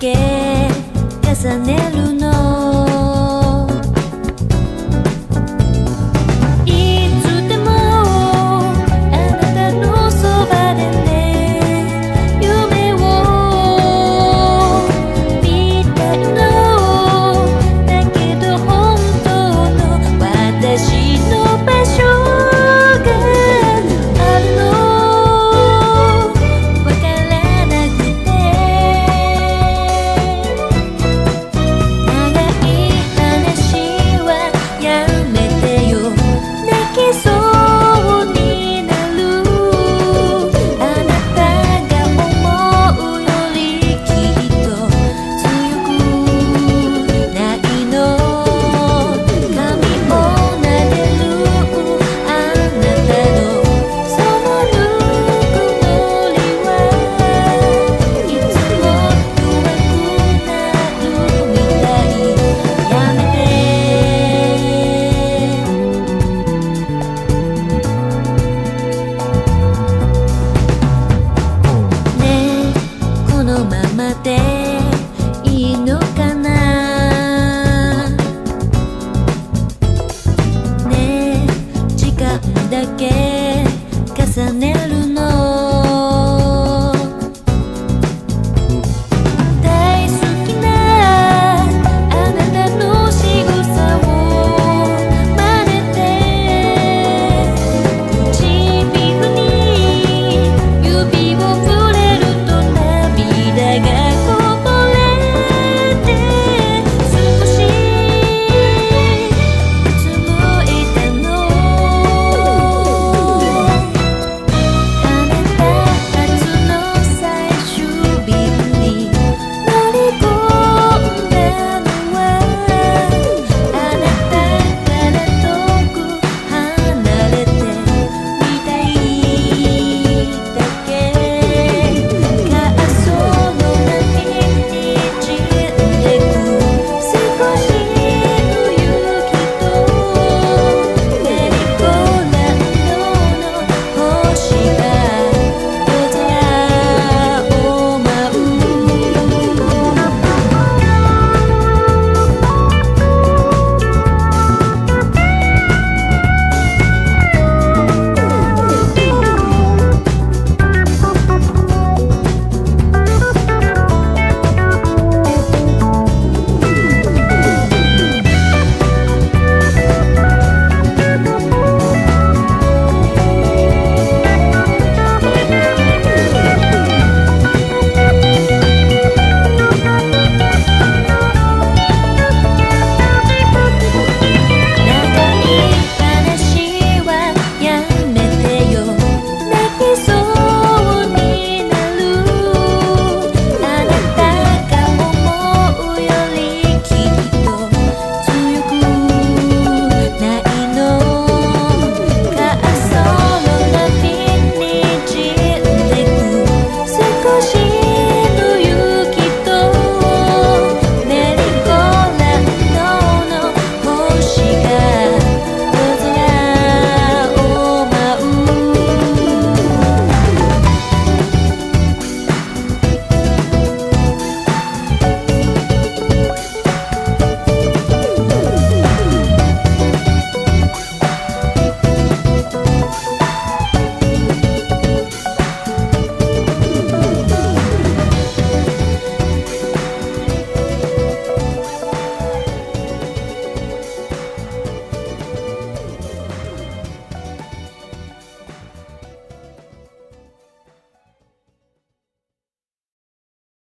again. Cause I never.